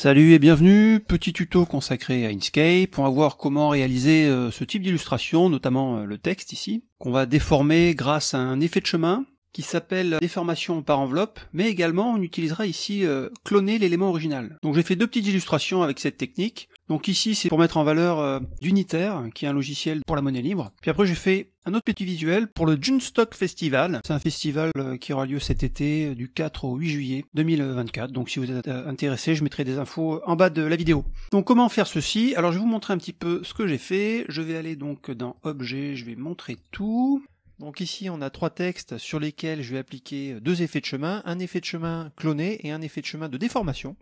Salut et bienvenue, petit tuto consacré à Inkscape. Va voir comment réaliser euh, ce type d'illustration, notamment euh, le texte ici, qu'on va déformer grâce à un effet de chemin qui s'appelle déformation par enveloppe, mais également on utilisera ici euh, cloner l'élément original. Donc j'ai fait deux petites illustrations avec cette technique. Donc ici c'est pour mettre en valeur euh, d'Unitaire, qui est un logiciel pour la monnaie libre. Puis après j'ai fait un autre petit visuel pour le Junstock Festival. C'est un festival euh, qui aura lieu cet été du 4 au 8 juillet 2024. Donc si vous êtes intéressé, je mettrai des infos en bas de la vidéo. Donc comment faire ceci? Alors je vais vous montrer un petit peu ce que j'ai fait. Je vais aller donc dans Objet, je vais montrer tout. Donc ici, on a trois textes sur lesquels je vais appliquer deux effets de chemin, un effet de chemin cloné et un effet de chemin de déformation.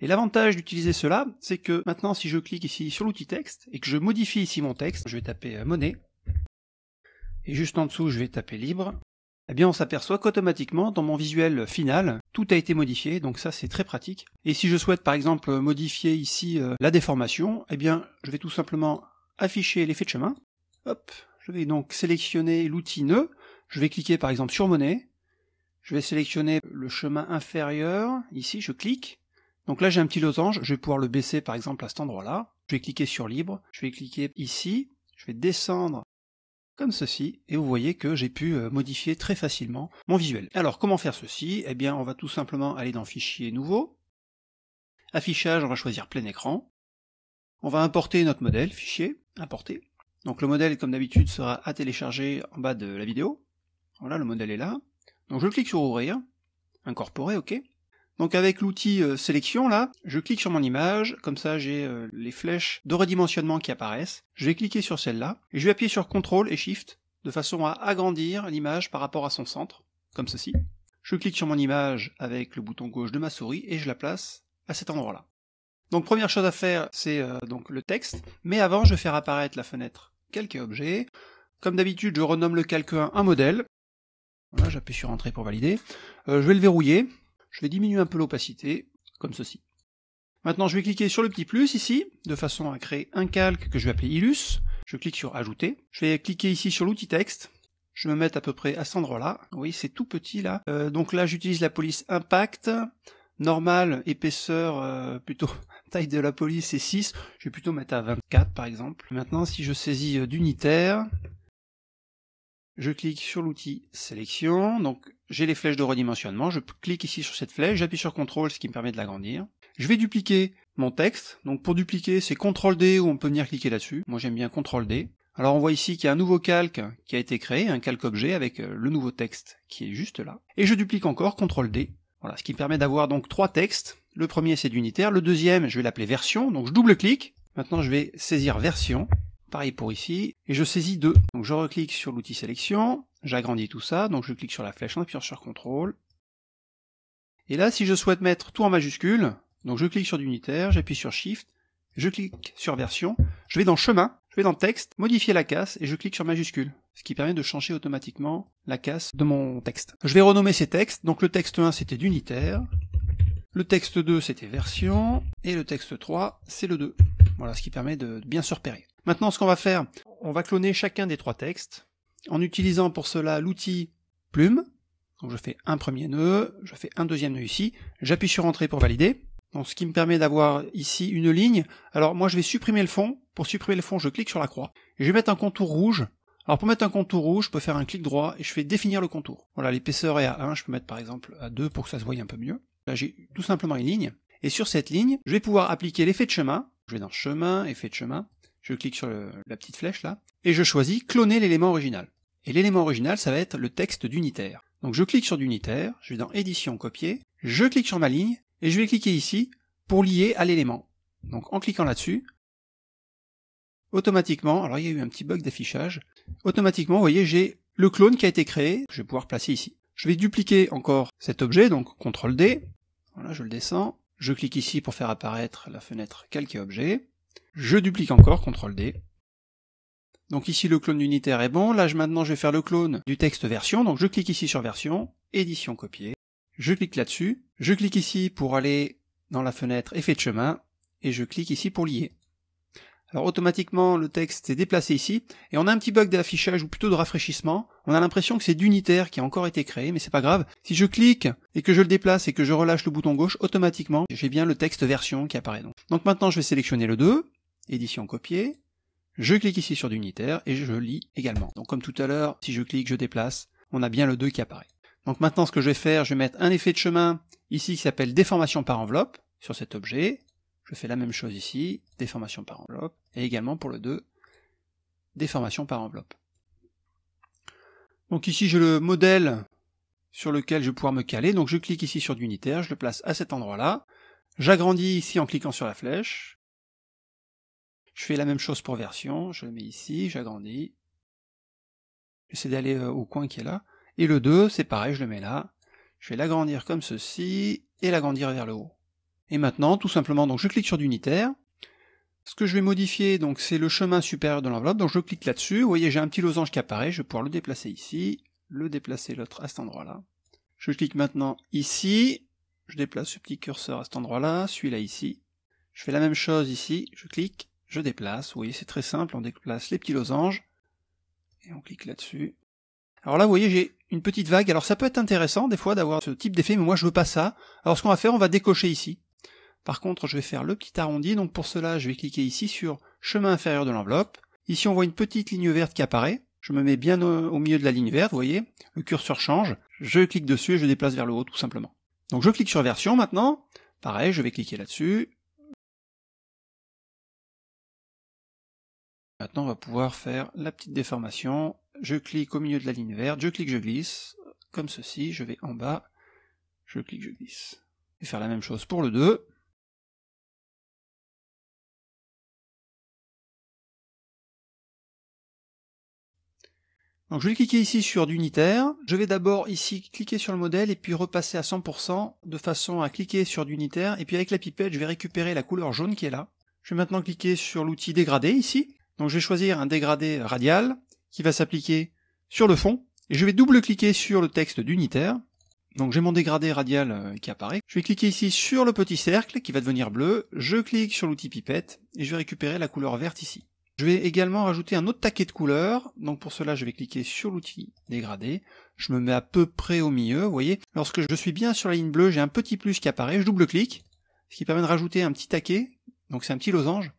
Et l'avantage d'utiliser cela, c'est que maintenant, si je clique ici sur l'outil texte et que je modifie ici mon texte, je vais taper euh, monnaie, et juste en dessous, je vais taper libre, eh bien on s'aperçoit qu'automatiquement, dans mon visuel final, tout a été modifié, donc ça c'est très pratique. Et si je souhaite par exemple modifier ici euh, la déformation, eh bien je vais tout simplement afficher l'effet de chemin, hop, je vais donc sélectionner l'outil nœud. Je vais cliquer par exemple sur monnaie. Je vais sélectionner le chemin inférieur. Ici, je clique. Donc là, j'ai un petit losange. Je vais pouvoir le baisser par exemple à cet endroit-là. Je vais cliquer sur libre. Je vais cliquer ici. Je vais descendre comme ceci, et vous voyez que j'ai pu euh, modifier très facilement mon visuel. Alors comment faire ceci? Eh bien on va tout simplement aller dans Fichier nouveau, Affichage, on va choisir plein écran, on va importer notre modèle, Fichier, Importer, donc le modèle, comme d'habitude, sera à télécharger en bas de la vidéo. Voilà, le modèle est là. Donc je clique sur Ouvrir, Incorporer, OK. Donc avec l'outil euh, Sélection, là, je clique sur mon image, comme ça j'ai euh, les flèches de redimensionnement qui apparaissent. Je vais cliquer sur celle-là, et je vais appuyer sur CTRL et SHIFT, de façon à agrandir l'image par rapport à son centre, comme ceci. Je clique sur mon image avec le bouton gauche de ma souris, et je la place à cet endroit-là. Donc première chose à faire, c'est euh, donc le texte, mais avant je vais faire apparaître la fenêtre calque objet. Comme d'habitude, je renomme le calque 1 un modèle. J'appuie sur Entrée pour valider. Euh, je vais le verrouiller. Je vais diminuer un peu l'opacité, comme ceci. Maintenant, je vais cliquer sur le petit plus ici, de façon à créer un calque que je vais appeler Illus. Je clique sur Ajouter. Je vais cliquer ici sur l'outil texte. Je me mettre à peu près à cet endroit-là. Oui, c'est tout petit là. Euh, donc là, j'utilise la police Impact. Normal, épaisseur euh, plutôt taille de la police c'est 6, je vais plutôt mettre à 24 par exemple. Maintenant si je saisis euh, d'unitaire, je clique sur l'outil sélection, donc j'ai les flèches de redimensionnement, je clique ici sur cette flèche, j'appuie sur CTRL ce qui me permet de l'agrandir. Je vais dupliquer mon texte, donc pour dupliquer c'est CTRL D ou on peut venir cliquer là-dessus, moi j'aime bien CTRL D. Alors on voit ici qu'il y a un nouveau calque qui a été créé, un calque objet avec euh, le nouveau texte qui est juste là. Et je duplique encore CTRL D voilà, ce qui permet d'avoir donc trois textes. Le premier c'est d'unitaire, le deuxième je vais l'appeler version, donc je double-clique. Maintenant je vais saisir version, pareil pour ici, et je saisis deux. Donc je reclique sur l'outil sélection, j'agrandis tout ça, donc je clique sur la flèche en appuyant sur CTRL. Et là si je souhaite mettre tout en majuscule, donc je clique sur d'unitaire, j'appuie sur Shift, je clique sur version, je vais dans chemin, je vais dans texte, modifier la casse, et je clique sur majuscule. Ce qui permet de changer automatiquement la casse de mon texte. Je vais renommer ces textes, donc le texte 1 c'était d'unitaire, le texte 2 c'était version, et le texte 3 c'est le 2. Voilà, ce qui permet de bien se repérer. Maintenant ce qu'on va faire, on va cloner chacun des trois textes, en utilisant pour cela l'outil plume, donc je fais un premier nœud, je fais un deuxième nœud ici, j'appuie sur entrée pour valider, donc ce qui me permet d'avoir ici une ligne. Alors moi je vais supprimer le fond, pour supprimer le fond je clique sur la croix, je vais mettre un contour rouge alors pour mettre un contour rouge, je peux faire un clic droit et je fais définir le contour. Voilà, l'épaisseur est à 1, je peux mettre par exemple à 2 pour que ça se voie un peu mieux. Là j'ai tout simplement une ligne, et sur cette ligne, je vais pouvoir appliquer l'effet de chemin. Je vais dans chemin, effet de chemin, je clique sur la petite flèche là, et je choisis cloner l'élément original. Et l'élément original, ça va être le texte d'unitaire. Donc je clique sur d'unitaire, je vais dans édition, copier, je clique sur ma ligne, et je vais cliquer ici pour lier à l'élément. Donc en cliquant là-dessus, automatiquement, alors il y a eu un petit bug d'affichage, automatiquement, vous voyez, j'ai le clone qui a été créé, je vais pouvoir placer ici. Je vais dupliquer encore cet objet, donc CTRL D, voilà, je le descends, je clique ici pour faire apparaître la fenêtre calquer objet, je duplique encore, CTRL D. Donc ici le clone unitaire est bon, là maintenant je vais faire le clone du texte version, donc je clique ici sur version, édition copier, je clique là-dessus, je clique ici pour aller dans la fenêtre effet de chemin, et je clique ici pour lier. Alors automatiquement le texte est déplacé ici, et on a un petit bug d'affichage ou plutôt de rafraîchissement. On a l'impression que c'est d'unitaire qui a encore été créé, mais c'est pas grave. Si je clique et que je le déplace et que je relâche le bouton gauche, automatiquement j'ai bien le texte version qui apparaît. Donc, maintenant je vais sélectionner le 2, édition copier, je clique ici sur d'unitaire et je lis également. Donc comme tout à l'heure, si je clique, je déplace, on a bien le 2 qui apparaît. Donc maintenant ce que je vais faire, je vais mettre un effet de chemin ici qui s'appelle déformation par enveloppe sur cet objet, je fais la même chose ici, déformation par enveloppe, et également pour le 2, déformation par enveloppe. Donc ici j'ai le modèle sur lequel je vais pouvoir me caler, donc je clique ici sur d'unitaire, je le place à cet endroit-là, j'agrandis ici en cliquant sur la flèche, je fais la même chose pour version, je le mets ici, j'agrandis, j'essaie d'aller euh, au coin qui est là, et le 2, c'est pareil, je le mets là, je vais l'agrandir comme ceci, et l'agrandir vers le haut. Et maintenant, tout simplement, donc je clique sur d'unitaire. Ce que je vais modifier, donc c'est le chemin supérieur de l'enveloppe, donc je clique là-dessus. Vous voyez, j'ai un petit losange qui apparaît, je vais pouvoir le déplacer ici, le déplacer l'autre à cet endroit-là. Je clique maintenant ici, je déplace ce petit curseur à cet endroit-là, celui-là ici. Je fais la même chose ici, je clique, je déplace. Vous voyez, c'est très simple, on déplace les petits losanges, et on clique là-dessus. Alors là, vous voyez, j'ai une petite vague. Alors ça peut être intéressant des fois d'avoir ce type d'effet, mais moi je veux pas ça. Alors ce qu'on va faire, on va décocher ici. Par contre, je vais faire le petit arrondi, donc pour cela, je vais cliquer ici sur chemin inférieur de l'enveloppe. Ici, on voit une petite ligne verte qui apparaît. Je me mets bien au, milieu de la ligne verte, vous voyez. Le curseur change. Je clique dessus et je déplace vers le haut, tout simplement. Donc je clique sur version maintenant. Pareil, je vais cliquer là-dessus. Maintenant, on va pouvoir faire la petite déformation. Je clique au milieu de la ligne verte, je clique, je glisse, comme ceci, je vais en bas, je clique, je glisse. Et faire la même chose pour le 2. Donc je vais cliquer ici sur d'unitaire. Je vais d'abord ici cliquer sur le modèle et puis repasser à 100% de façon à cliquer sur d'unitaire. Et puis avec la pipette, je vais récupérer la couleur jaune qui est là. Je vais maintenant cliquer sur l'outil dégradé ici. Donc je vais choisir un dégradé radial qui va s'appliquer sur le fond. Et je vais double-cliquer sur le texte d'unitaire. Donc j'ai mon dégradé radial euh, qui apparaît. Je vais cliquer ici sur le petit cercle qui va devenir bleu. Je clique sur l'outil pipette et je vais récupérer la couleur verte ici. Je vais également rajouter un autre taquet de couleurs, donc pour cela je vais cliquer sur l'outil dégradé, je me mets à peu près au milieu, vous voyez, lorsque je suis bien sur la ligne bleue, j'ai un petit plus qui apparaît, je double-clique, ce qui permet de rajouter un petit taquet, donc c'est un petit losange,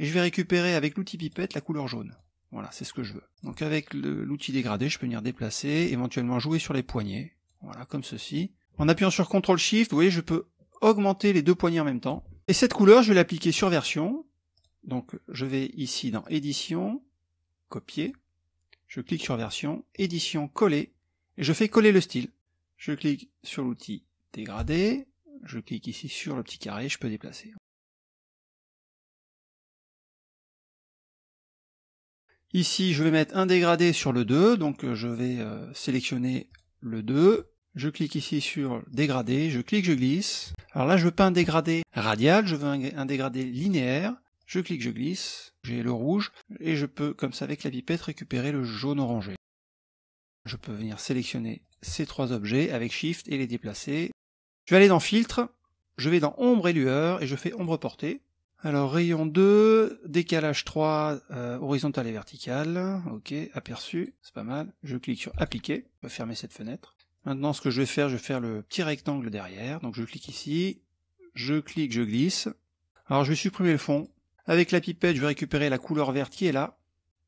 et je vais récupérer avec l'outil pipette la couleur jaune. Voilà, c'est ce que je veux. Donc avec l'outil dégradé, je peux venir déplacer, éventuellement jouer sur les poignets, voilà, comme ceci. En appuyant sur CTRL SHIFT, vous voyez, je peux augmenter les deux poignets en même temps. Et cette couleur, je vais l'appliquer sur version, donc je vais ici dans édition, copier, je clique sur version, édition, coller, et je fais coller le style. Je clique sur l'outil dégradé, je clique ici sur le petit carré, je peux déplacer. Ici, je vais mettre un dégradé sur le 2, donc je vais euh, sélectionner le 2, je clique ici sur dégradé, je clique, je glisse. Alors là, je veux pas un dégradé radial, je veux un dégradé linéaire, je clique, je glisse, j'ai le rouge, et je peux, comme ça avec la pipette, récupérer le jaune orangé. Je peux venir sélectionner ces trois objets avec Shift et les déplacer. Je vais aller dans Filtre, je vais dans Ombre et Lueur, et je fais Ombre portée. Alors rayon 2, décalage 3, euh, horizontal et vertical, ok, aperçu, c'est pas mal. Je clique sur Appliquer, je vais fermer cette fenêtre. Maintenant ce que je vais faire, je vais faire le petit rectangle derrière, donc je clique ici, je clique, je glisse. Alors je vais supprimer le fond, avec la pipette, je vais récupérer la couleur verte qui est là.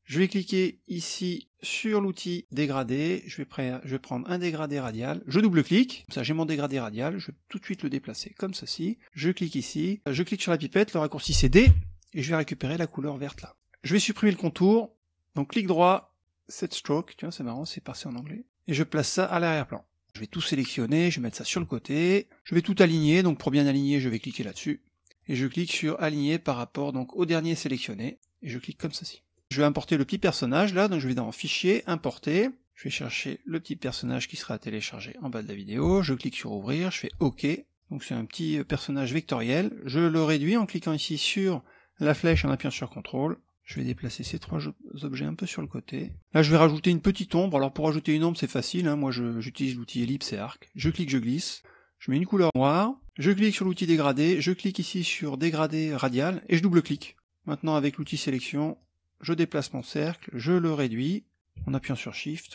Je vais cliquer ici sur l'outil dégradé, je vais, prendre un dégradé radial, je double-clique, ça j'ai mon dégradé radial, je vais tout de suite le déplacer comme ceci, je clique ici, je clique sur la pipette, le raccourci c'est D, et je vais récupérer la couleur verte là. Je vais supprimer le contour, donc clic droit, set stroke, tu vois c'est marrant, c'est passé en anglais, et je place ça à l'arrière-plan. Je vais tout sélectionner, je vais mettre ça sur le côté, je vais tout aligner, donc pour bien aligner je vais cliquer là-dessus, et je clique sur aligner par rapport donc au dernier sélectionné, et je clique comme ceci. Je vais importer le petit personnage là, donc je vais dans fichier, importer, je vais chercher le petit personnage qui sera téléchargé en bas de la vidéo, je clique sur ouvrir, je fais OK, donc c'est un petit personnage vectoriel, je le réduis en cliquant ici sur la flèche en appuyant sur CTRL, je vais déplacer ces trois objets un peu sur le côté. Là, je vais rajouter une petite ombre. Alors, pour rajouter une ombre, c'est facile. Hein. Moi, j'utilise l'outil ellipse et arc. Je clique, je glisse. Je mets une couleur noire. Je clique sur l'outil dégradé, je clique ici sur dégradé radial et je double-clique. Maintenant avec l'outil sélection, je déplace mon cercle, je le réduis en appuyant sur Shift,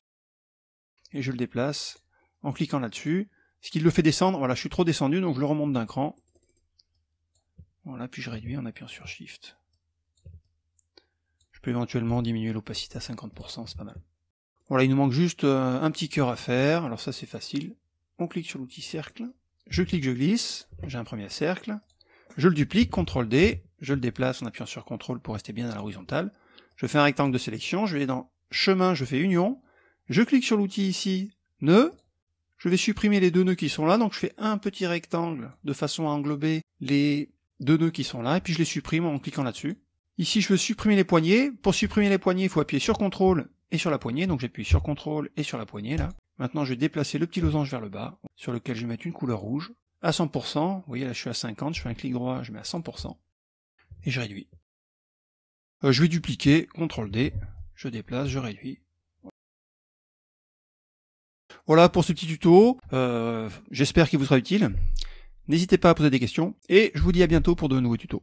et je le déplace en cliquant là-dessus, ce qui le fait descendre, voilà je suis trop descendu donc je le remonte d'un cran, voilà puis je réduis en appuyant sur Shift. Je peux éventuellement diminuer l'opacité à 50%, c'est pas mal. Voilà, il nous manque juste euh, un petit cœur à faire, alors ça c'est facile. On clique sur l'outil cercle, je clique, je glisse, j'ai un premier cercle, je le duplique, CTRL D, je le déplace en appuyant sur CTRL pour rester bien à l'horizontale, je fais un rectangle de sélection, je vais dans chemin, je fais union, je clique sur l'outil ici, nœud, je vais supprimer les deux nœuds qui sont là, donc je fais un petit rectangle de façon à englober les deux nœuds qui sont là, et puis je les supprime en cliquant là-dessus. Ici, je veux supprimer les poignées. Pour supprimer les poignées, il faut appuyer sur CTRL et sur la poignée, donc j'appuie sur CTRL et sur la poignée, là. Maintenant, je vais déplacer le petit losange vers le bas, sur lequel je vais mettre une couleur rouge, à 100%, vous voyez là je suis à 50, je fais un clic droit, je mets à 100%, et je réduis. Euh, je vais dupliquer, CTRL D, je déplace, je réduis. Voilà pour ce petit tuto, euh, j'espère qu'il vous sera utile. N'hésitez pas à poser des questions, et je vous dis à bientôt pour de nouveaux tutos.